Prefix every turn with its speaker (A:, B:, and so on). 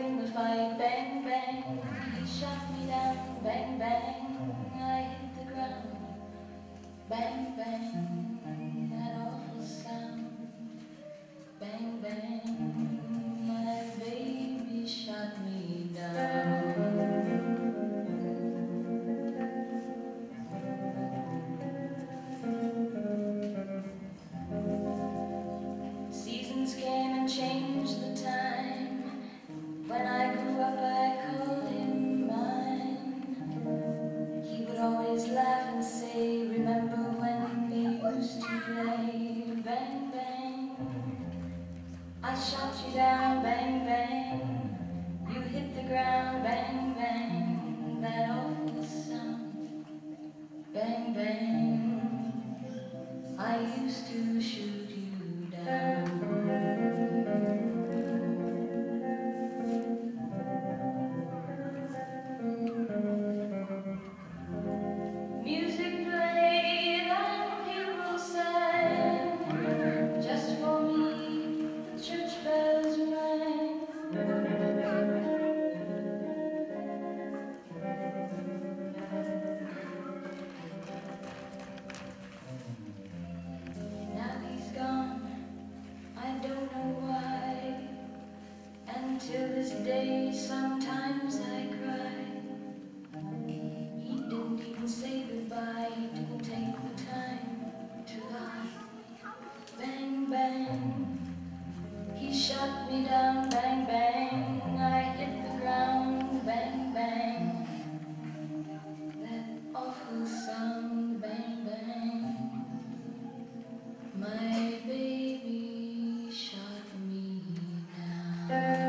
A: bring the fight, bang, bang. He shot me down, bang, bang. I hit the ground, bang, bang. I shot you down, bang, bang. You hit the ground, bang, bang. That awful sound, bang, bang. I used to shoot. shut me down, bang, bang. I hit the ground, bang, bang. That awful sound, bang, bang. My baby shut me down.